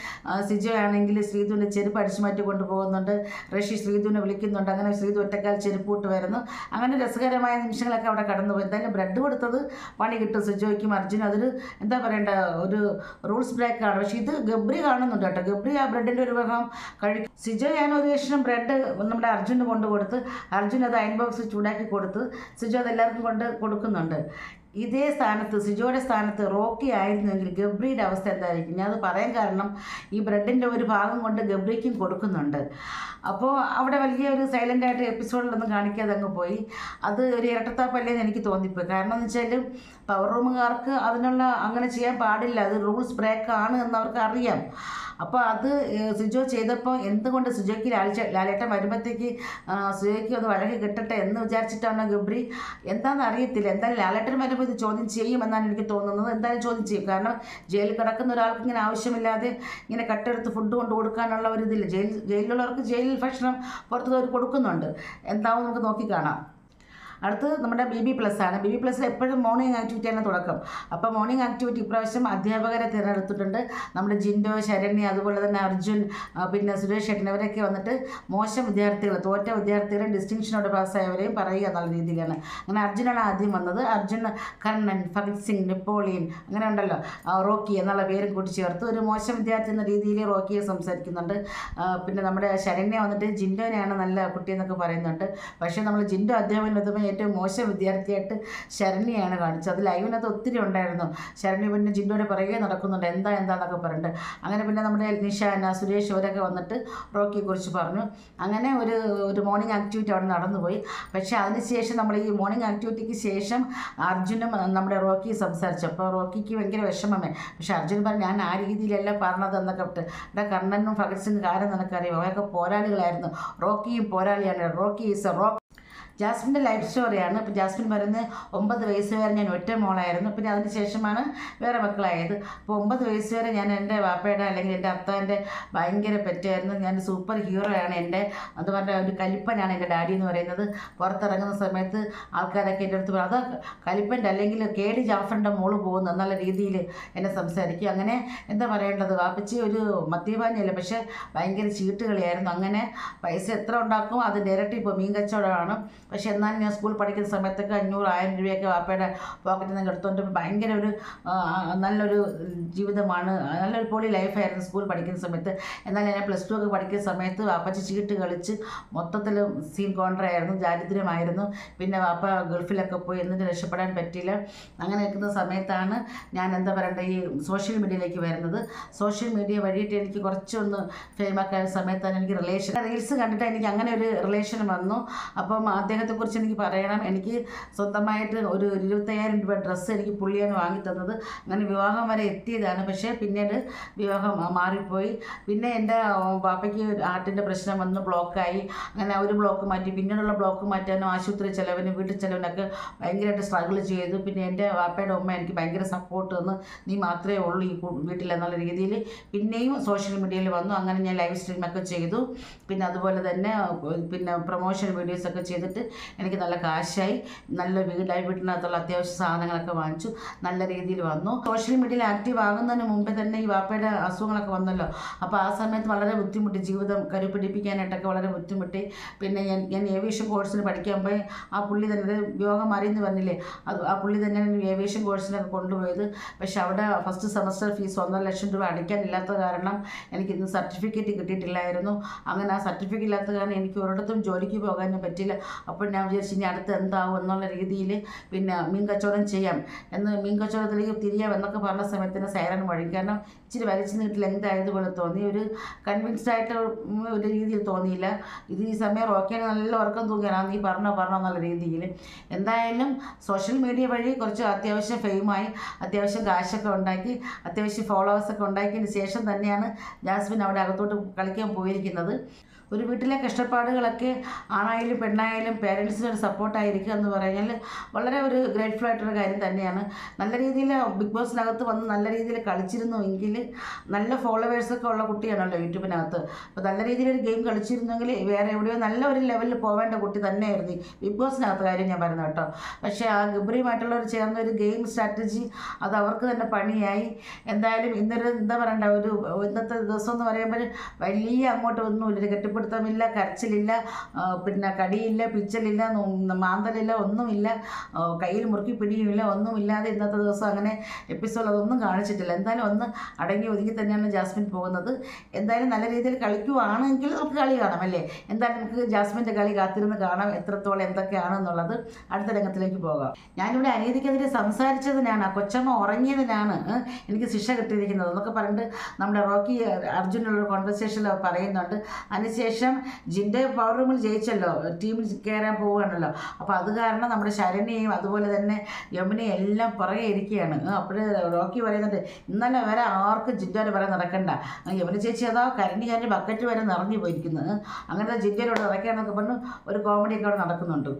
സിജോ ആണെങ്കിൽ ശ്രീതുവിന്റെ ചെരുപ്പ് അടിച്ചു മാറ്റി കൊണ്ടുപോകുന്നുണ്ട്. റഷി ശ്രീതുവിനെ വിളിക്കുന്നുണ്ട്. അങ്ങനെ ശ്രീതു ഒറ്റക്കാൽ ചെരുപ്പ് ഇട്ട് വരുന്നു. അങ്ങനെ രസകരമായ നിമിഷങ്ങളൊക്കെ അവിടെ കടന്നു പോയി. എന്തായാലും ബ്രെഡ് കൊടുത്തത് പണി കിട്ടും സിജോയ്ക്കും അർജുനും. അതൊരു എന്താ പറയേണ്ട ഒരു റൂൾസ് ബ്രേക്ക് ആണ്. പക്ഷേ ഇത് ഗബ്രി കാണുന്നുണ്ട് കേട്ടോ. ഗബ്രി ആ ബ്രെഡിന്റെ ഒരു ഭാഗം കഴിക്കും സിജോ ഞാൻ ഒരു ലക്ഷം ബ്രെഡ് നമ്മുടെ അർജുന് കൊണ്ട് കൊടുത്ത് അർജുൻ അത് അയൺ ബോക്സ് ചൂടാക്കി കൊടുത്ത് സിജോ അത് എല്ലാവർക്കും കൊണ്ട് കൊടുക്കുന്നുണ്ട്. ഇതേ സ്ഥാനത്ത് സിജോയുടെ സ്ഥാനത്ത് റോക്കി ആയിരുന്നുവെങ്കിൽ ഗബ്രിയുടെ അവസ്ഥ എന്തായിരിക്കും? ഞാൻ അത് പറയാൻ കാരണം ഈ ബ്രെഡിന്റെ ഒരു ഭാഗം കൊണ്ട് ഗബ്രിക്കും കൊടുക്കുന്നുണ്ട്. അപ്പോൾ അവിടെ വലിയ ഒരു സൈലന്റ് ആയിട്ട് എപ്പിസോഡിലൊന്നും കാണിക്കാതെ അങ്ങ് പോയി. അത് ഒരു ഇരട്ടത്താപ്പല്ലേന്ന് എനിക്ക് തോന്നിപ്പോയി. കാരണം എന്ന് വെച്ചാൽ പവർ റൂമുകാർക്ക് അതിനുള്ള അങ്ങനെ ചെയ്യാൻ പാടില്ല. അത് റൂൾസ് ബ്രേക്ക് ആണ് എന്ന് അവർക്ക് അറിയാം. അപ്പോൾ അത് സുജോ ചെയ്തപ്പോൾ എന്തുകൊണ്ട് സിജോയ്ക്ക് ലാലിച്ച ലാലേട്ടൻ വരുമ്പോഴത്തേക്ക് സുജോയ്ക്ക് അത് വഴക്ക് കിട്ടട്ടെ എന്ന് വിചാരിച്ചിട്ടാണ് ഗബ്രി? എന്താണെന്ന് അറിയത്തില്ല. എന്തായാലും ലാലേട്ടൻ വരുമ്പോൾ ഇത് ചോദ്യം ചെയ്യുമെന്നാണ് എനിക്ക് തോന്നുന്നത്. എന്തായാലും ചോദ്യം ചെയ്യും. കാരണം ജയിലിൽ കിടക്കുന്ന ഒരാൾക്ക് ഇങ്ങനെ ആവശ്യമില്ലാതെ ഇങ്ങനെ കട്ടെടുത്ത് ഫുഡ് കൊണ്ട് കൊടുക്കാനുള്ള ഒരു ഇതില്ല. ജയിൽ ജയിലിലുള്ളവർക്ക് ജയിലിൽ ഭക്ഷണം പുറത്തുനിന്ന് അവർ കൊടുക്കുന്നുണ്ട്. എന്താവും നമുക്ക് നോക്കി കാണാം. അടുത്ത് നമ്മുടെ ബി ബി പ്ലസ് ആണ്. ബി ബി പ്ലസ് എപ്പോഴും മോർണിംഗ് ആക്ടിവിറ്റി ആക്ടിവിറ്റിയാണ് തുടക്കം. അപ്പോൾ മോർണിംഗ് ആക്ടിവിറ്റി ഇപ്രാവശ്യം അധ്യാപകരെ തിരഞ്ഞെടുത്തിട്ടുണ്ട്. നമ്മുടെ ജിൻഡോ ശരണ്യ അതുപോലെ തന്നെ അർജുൻ പിന്നെ സുരേഷ് ഷെട്ടൻ ഇവരൊക്കെ വന്നിട്ട് മോശം വിദ്യാർത്ഥികൾ തോറ്റ വിദ്യാർത്ഥികളെ ഡിസ്റ്റിങ്ഷനോട് പാസ്സായവരെയും പറയുക എന്നുള്ള രീതിയിലാണ്. അങ്ങനെ അർജുനാണ് ആദ്യം വന്നത്. അർജുൻ കർണൻ ഭഗത് സിംഗ് നെപ്പോളിയൻ അങ്ങനെ ഉണ്ടല്ലോ റോക്കി എന്നുള്ള പേരും കൂട്ടി ചേർത്ത് ഒരു മോശം വിദ്യാർത്ഥി എന്ന രീതിയിൽ റോക്കിയെ സംസാരിക്കുന്നുണ്ട്. പിന്നെ നമ്മുടെ ശരണ്യ വന്നിട്ട് ജിൻഡോനെയാണ് നല്ല കുട്ടിയെന്നൊക്കെ പറയുന്നുണ്ട്. പക്ഷേ നമ്മൾ ജിൻഡോ അധ്യാപകൻ ഏറ്റവും മോശം വിദ്യാർത്ഥിയായിട്ട് ശരണ്യയാണ് കാണിച്ചത്. അത് ലൈവിനകത്ത് ഒത്തിരി ഉണ്ടായിരുന്നു. ശരണ്യ പിന്നെ ജിന്നോട് പറയുകയും നടക്കുന്നുണ്ട്. എന്താ എന്താന്നൊക്കെ പറഞ്ഞിട്ട്. അങ്ങനെ പിന്നെ നമ്മുടെ നിഷാന സുരേഷ് ഇവരൊക്കെ വന്നിട്ട് റോക്കിയെക്കുറിച്ച് പറഞ്ഞു. അങ്ങനെ ഒരു ഒരു മോർണിംഗ് ആക്ടിവിറ്റി അവിടെ നടന്നുപോയി. പക്ഷേ അതിനുശേഷം നമ്മൾ ഈ മോർണിംഗ് ആക്ടിവിറ്റിക്ക് ശേഷം അർജുനും നമ്മുടെ റോക്കി സംസാരിച്ചു. അപ്പോൾ റോക്കിക്ക് ഭയങ്കര വിഷമമേ. പക്ഷെ അർജുൻ പറഞ്ഞു ഞാൻ ആ രീതിയിലല്ല പറഞ്ഞത് എന്നൊക്കെ വിട്ട്. ഇവിടെ കർണനും ഭഗത് സിംഗ് കാര്യം നിനക്കറിയാം. അവരൊക്കെ പോരാളികളായിരുന്നു. റോക്കിയും പോരാളിയാണ്. റോക്കി ഈസ് എ റോക്ക് ജാസ്മിന്റെ ലൈഫ് സ്റ്റോറിയാണ് ഇപ്പം ജാസ്മിൻ പറയുന്നത് ഒമ്പത് വയസ്സ് വരെ ഞാൻ ഒറ്റ മോളായിരുന്നു. പിന്നെ അതിന് ശേഷമാണ് വേറെ മക്കളായത്. അപ്പോൾ ഒമ്പത് വയസ്സ് വരെ ഞാൻ എന്റെ വാപ്പയുടെ അല്ലെങ്കിൽ എന്റെ അത്താന്റെ ഭയങ്കര പെറ്റായിരുന്നു. ഞാൻ സൂപ്പർ ഹീറോ ആണ് എന്റെ. അത് പറഞ്ഞ ഒരു കലിപ്പനാണ് എന്റെ ഡാഡി എന്ന് പറയുന്നത്. പുറത്തിറങ്ങുന്ന സമയത്ത് ആൾക്കാരൊക്കെ എന്റെ അടുത്ത് അത് കലിപ്പന്റെ അല്ലെങ്കിൽ കെ ഡി ജാഫറിന്റെ മോൾ പോകുന്നു എന്നുള്ള രീതിയിൽ എന്നെ സംസാരിക്കും. അങ്ങനെ എന്താ പറയേണ്ടത്? വാപ്പച്ചി ഒരു മദ്യപാനിയല്ല? പക്ഷേ ഭയങ്കര ചീട്ടുകളിയായിരുന്നു അങ്ങനെ പൈസ എത്ര ഉണ്ടാക്കും? അത് ഡയറക്റ്റ് ഇപ്പോൾ മീൻ കച്ചവടമാണ്. പക്ഷേ എന്നാലും ഞാൻ സ്കൂളിൽ പഠിക്കുന്ന സമയത്തൊക്കെ അഞ്ഞൂറ് ആയിരം രൂപയൊക്കെ വാപ്പയുടെ പോക്കറ്റിൽ നിന്ന് എടുത്തുകൊണ്ട് ഭയങ്കര ഒരു നല്ലൊരു ജീവിതമാണ്. നല്ലൊരു പൊളി ലൈഫായിരുന്നു സ്കൂൾ പഠിക്കുന്ന സമയത്ത്. എന്നാൽ ഞാൻ പ്ലസ് ടു ഒക്കെ പഠിക്കുന്ന സമയത്ത് വാപ്പച്ചി ചീട്ട് കളിച്ച് മൊത്തത്തിൽ സീൻ കോൺട്രായിരുന്നു ദാരിദ്ര്യമായിരുന്നു. പിന്നെ വാപ്പ ഗൾഫിലൊക്കെ പോയി എന്നിട്ട് രക്ഷപ്പെടാൻ പറ്റിയില്ല. അങ്ങനെ നിൽക്കുന്ന സമയത്താണ് ഞാൻ എന്താ പറയണ്ടേ ഈ സോഷ്യൽ മീഡിയയിലേക്ക് വരുന്നത്. സോഷ്യൽ മീഡിയ വഴിയിട്ട് എനിക്ക് കുറച്ചൊന്ന് ഫേമാക്കായ സമയത്താണ് എനിക്ക് റിലേഷൻ റീൽസ് കണ്ടിട്ട് എനിക്ക് അങ്ങനെ ഒരു റിലേഷൻ വന്നു. അപ്പം അദ്ദേഹത്തെക്കുറിച്ച് എനിക്ക് പറയണം. എനിക്ക് സ്വന്തമായിട്ട് ഒരു ഇരുപത്തയ്യായിരം രൂപ ഡ്രസ്സ് എനിക്ക് പുള്ളിയാണ് വാങ്ങി തന്നത്. അങ്ങനെ വിവാഹം വരെ എത്തിയതാണ്. പക്ഷേ പിന്നീട് വിവാഹം മാറിപ്പോയി. പിന്നെ എന്റെ പാപ്പയ്ക്ക് ഹാർട്ടിന്റെ പ്രശ്നം വന്ന് ബ്ലോക്കായി അങ്ങനെ ഒരു ബ്ലോക്ക് മാറ്റി. പിന്നീടുള്ള ബ്ലോക്ക് മാറ്റാനും ആശുപത്രി ചിലവിനും വീട്ടിൽ ചിലവിനൊക്കെ ഭയങ്കരമായിട്ട് സ്ട്രഗിൾ ചെയ്തു. പിന്നെ എന്റെ വാപ്പയുടെ ഉമ്മ എനിക്ക് ഭയങ്കര സപ്പോർട്ട് തന്നു. നീ മാത്രമേ ഉള്ളൂ ഈ വീട്ടിലെന്നുള്ള രീതിയിൽ. പിന്നെയും സോഷ്യൽ മീഡിയയിൽ വന്നു. അങ്ങനെ ഞാൻ ലൈവ് സ്ട്രീമൊക്കെ ചെയ്തു. പിന്നെ അതുപോലെ തന്നെ പിന്നെ പ്രൊമോഷൻ വീഡിയോസൊക്കെ ചെയ്തിട്ട് എനിക്ക് നല്ല കാശായി നല്ല വീടായി വീട്ടിനകത്തുള്ള അത്യാവശ്യ സാധനങ്ങളൊക്കെ വാങ്ങിച്ചു നല്ല രീതിയിൽ വന്നു. സോഷ്യൽ മീഡിയയിൽ ആക്റ്റീവ് ആകുന്നതിന് മുമ്പേ തന്നെ ഈ വാപ്പയുടെ അസുഖങ്ങളൊക്കെ വന്നല്ലോ. അപ്പോൾ ആ സമയത്ത് വളരെ ബുദ്ധിമുട്ടി ജീവിതം കരുപിടിപ്പിക്കാനായിട്ടൊക്കെ വളരെ ബുദ്ധിമുട്ടി. പിന്നെ ഞാൻ ഞാൻ ഏവിയേഷൻ കോഴ്സിന് പഠിക്കാൻ പോയി. ആ പുള്ളി തന്നെ യോഗം മാറിയെന്ന് പറഞ്ഞില്ലേ? അത് ആ പുള്ളി തന്നെ ഏവിയേഷൻ കോഴ്സിനൊക്കെ കൊണ്ടുപോയത്. പക്ഷെ അവിടെ ഫസ്റ്റ് സെമസ്റ്റർ ഫീസ് ഒന്നര ലക്ഷം രൂപ അടയ്ക്കാനില്ലാത്ത കാരണം എനിക്ക് ഇന്ന് സർട്ടിഫിക്കറ്റ് കിട്ടിയിട്ടില്ലായിരുന്നു. അങ്ങനെ ആ സർട്ടിഫിക്കറ്റ് ഇല്ലാത്ത കാരണം എനിക്ക് ഒരിടത്തും ജോലിക്ക് പോകാനും പറ്റില്ല അപ്പോൾ ഞാൻ വിചാരിച്ചു ഇനി അടുത്ത് എന്താവും എന്നുള്ള രീതിയിൽ പിന്നെ മീൻ കച്ചവടം ചെയ്യാം. എന്ന് മീൻ കച്ചവടത്തിലേക്ക് തിരിയാം എന്നൊക്കെ പറഞ്ഞ സമയത്തിന് സൈറൻ വഴി കാരണം ഇച്ചിരി വരച്ച് നീട്ടി ലെങ്ത് ആയതുപോലെ തോന്നി. ഒരു കൺവിൻസ്ഡ് ആയിട്ട് ഒരു രീതിയിൽ തോന്നിയില്ല. ഇത് ഈ സമയം റോക്കിയാണ് നല്ല ഉറക്കം തൂങ്ങിയാണ് നീ പറഞ്ഞോ പറഞ്ഞോ എന്നുള്ള രീതിയിൽ. എന്തായാലും സോഷ്യൽ മീഡിയ വഴി കുറച്ച് അത്യാവശ്യം ഫെയിമായി അത്യാവശ്യം കാശൊക്കെ ഉണ്ടാക്കി അത്യാവശ്യം ഫോളോവേഴ്സൊക്കെ ഉണ്ടാക്കിയതിന് ശേഷം തന്നെയാണ് ജാസ്മിൻ അവിടെ അകത്തോട്ട് കളിക്കാൻ പോയിരിക്കുന്നത്. ഒരു വീട്ടിലെ കഷ്ടപ്പാടുകളൊക്കെ ആണായാലും പെണ്ണായാലും പേരൻസിന് ഒരു സപ്പോർട്ടായിരിക്കുക എന്ന് പറഞ്ഞാൽ വളരെ ഒരു ഗ്രേറ്റ്ഫുൾ ആയിട്ടൊരു കാര്യം തന്നെയാണ്. നല്ല രീതിയിൽ ബിഗ് ബോസിനകത്ത് വന്ന് നല്ല രീതിയിൽ കളിച്ചിരുന്നു എങ്കിൽ നല്ല ഫോളോവേഴ്സൊക്കെ ഉള്ള കുട്ടിയാണല്ലോ യൂട്യൂബിനകത്ത്. അപ്പോൾ നല്ല രീതിയിൽ ഒരു ഗെയിം കളിച്ചിരുന്നെങ്കിൽ വേറെ എവിടെയോ നല്ല ഒരു ലെവലിൽ പോവേണ്ട കുട്ടി തന്നെയായിരുന്നു ബിഗ് ബോസിനകത്ത് കാര്യം ഞാൻ പറയുന്നത് കേട്ടോ. പക്ഷേ ആ ഗബ്രിയുമായിട്ടുള്ളവർ ചേർന്ന ഒരു ഗെയിം സ്ട്രാറ്റജി അത് അവർക്ക് തന്നെ പണിയായി. എന്തായാലും ഇന്നൊരു എന്താ പറയണ്ട ഒരു ഇന്നത്തെ ദിവസം എന്ന് പറയുമ്പോൾ വലിയ അങ്ങോട്ട് ഒന്നുമില്ല. ഒരു കെട്ടിപ്പിടുത്തമില്ല കരച്ചിലില്ല പിന്നെ കടിയില്ല പിച്ചലില്ല മാന്തലില്ല ഒന്നുമില്ല കയ്യിൽ മുറുക്കി പിടിയുമില്ല ഒന്നുമില്ലാതെ ഇന്നത്തെ ദിവസം അങ്ങനെ എപ്പിസോഡ് അതൊന്നും കാണിച്ചിട്ടില്ല. എന്തായാലും ഒന്ന് അടങ്ങി ഒതുങ്ങി തന്നെയാണ് ജാസ്മിൻ പോകുന്നത്. എന്തായാലും നല്ല രീതിയിൽ കളിക്കുവാണെങ്കിൽ നമുക്ക് കളി കാണാം അല്ലേ? എന്തായാലും നമുക്ക് ജാസ്മിന്റെ കളി കാത്തിരുന്ന് കാണാം എത്രത്തോളം എന്തൊക്കെയാണെന്നുള്ളത്. അടുത്ത രംഗത്തിലേക്ക് പോകാം. ഞാനിവിടെ അനീതിക്കെതിരെ സംസാരിച്ചതിനാണ് ആ കൊച്ചമ്മ ഉറങ്ങിയതിനാണ് എനിക്ക് ശിക്ഷ കിട്ടിയിരിക്കുന്നത്. എന്നൊക്കെ പറഞ്ഞിട്ട് നമ്മുടെ റോക്കി അർജുനുള്ള കോൺവെർസേഷനിൽ പറയുന്നുണ്ട്. അതിനുശേഷം ജിന്റെ പവർ റൂമിൽ ജയിച്ചല്ലോ. ടീമിൽ കയറാൻ പോവുകയാണല്ലോ. അപ്പോൾ അത് കാരണം നമ്മുടെ ശരണ്യയും അതുപോലെ തന്നെ യമുനയും എല്ലാം പുറകെ ഇരിക്കുകയാണ്. അപ്പോൾ റോക്കി പറയുന്നുണ്ട് ഇന്നലെ വരെ ആർക്കും ജിന്റെ വരെ നടക്കണ്ട. യമുന ചേച്ചി അതാ കരണ്ടി കരണ്ടി ബക്കറ്റ് വരെ നിറഞ്ഞു പോയിരിക്കുന്നത് അങ്ങനത്തെ ജിന്റെയോട് നടക്കുകയാണെന്നൊക്കെ പറഞ്ഞ് ഒരു കോമഡിയൊക്കെ അവിടെ നടക്കുന്നുണ്ട്.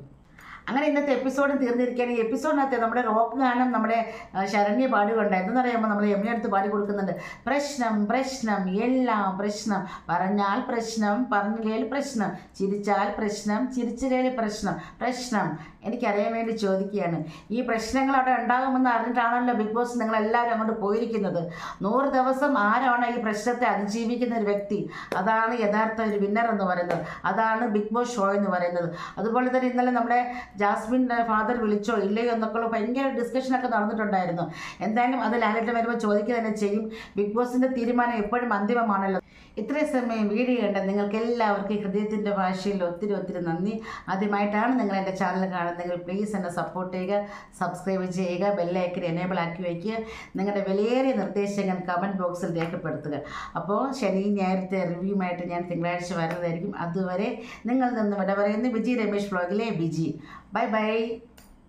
അങ്ങനെ ഇന്നത്തെ എപ്പിസോഡ് തീർന്നിരിക്കുകയാണ്. ഈ എപ്പിസോഡിനകത്ത് നമ്മുടെ റോക്ക് ഗാനം നമ്മുടെ ശരണ്യ പാടുകയുണ്ടായി പറയുമ്പോൾ നമ്മൾ യമുന അടുത്ത് പാടി കൊടുക്കുന്നുണ്ട്. പ്രശ്നം പ്രശ്നം എല്ലാം പ്രശ്നം. പറഞ്ഞാൽ പ്രശ്നം പറഞ്ഞില്ലേൽ പ്രശ്നം. ചിരിച്ചാൽ പ്രശ്നം ചിരിച്ചില്ലേൽ പ്രശ്നം. പ്രശ്നം. എനിക്കറിയാൻ വേണ്ടി ചോദിക്കുകയാണ്. ഈ പ്രശ്നങ്ങൾ അവിടെ ഉണ്ടാകുമെന്ന് അറിഞ്ഞിട്ടാണല്ലോ ബിഗ് ബോസ് നിങ്ങളെല്ലാവരും അങ്ങോട്ട് പോയിരിക്കുന്നത്. നൂറ് ദിവസം ആരാണ് ഈ പ്രശ്നത്തെ അതിജീവിക്കുന്ന ഒരു വ്യക്തി? അതാണ് യഥാർത്ഥ ഒരു വിന്നർ എന്ന് പറയുന്നത്. അതാണ് ബിഗ് ബോസ് ഷോ എന്ന് പറയുന്നത്. അതുപോലെ തന്നെ ഇന്നലെ നമ്മുടെ ജാസ്മിൻ ഫാദർ വിളിച്ചോ ഇല്ലയോ എന്നൊക്കെയുള്ള ഭയങ്കര ഡിസ്കഷനൊക്കെ നടന്നിട്ടുണ്ടായിരുന്നു. എന്തായാലും അത് ലാലേട്ടൻ വരുമ്പോൾ ചോദിക്കുക തന്നെ ചെയ്യും. ബിഗ് ബോസിന്റെ തീരുമാനം എപ്പോഴും അന്തിമമാണല്ലോ. ഇത്രയും സമയം വീഡിയോ കണ്ട നിങ്ങൾക്ക് എല്ലാവർക്കും ഹൃദയത്തിന്റെ ഭാഷയിൽ ഒത്തിരി ഒത്തിരി നന്ദി. ആദ്യമായിട്ടാണ് നിങ്ങൾ എന്റെ ചാനൽ കാണുന്നതെങ്കിൽ പ്ലീസ് എന്നെ സപ്പോർട്ട് ചെയ്യുക സബ്സ്ക്രൈബ് ചെയ്യുക ബെല്ലൈക്കൻ എനേബിൾ ആക്കി വയ്ക്കുക നിങ്ങളുടെ വിലയേറിയ നിർദ്ദേശങ്ങൾ കമന്റ് ബോക്സിൽ രേഖപ്പെടുത്തുക. അപ്പോൾ ശനി ഞായറത്തെ റിവ്യൂമായിട്ട് ഞാൻ തിങ്കളാഴ്ച വരുന്നതായിരിക്കും. അതുവരെ നിങ്ങൾ നിന്ന് വിട പറയുന്നു ബിജി രമേഷ് വ്ളോഗിലെ ബിജി. ബൈ ബൈ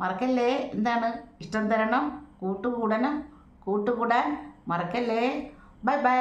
മറക്കല്ലേ? എന്താണ്? ഇഷ്ടം തരണം കൂട്ടുകൂടണം കൂട്ടുകൂടാൻ മറക്കല്ലേ? Bye bye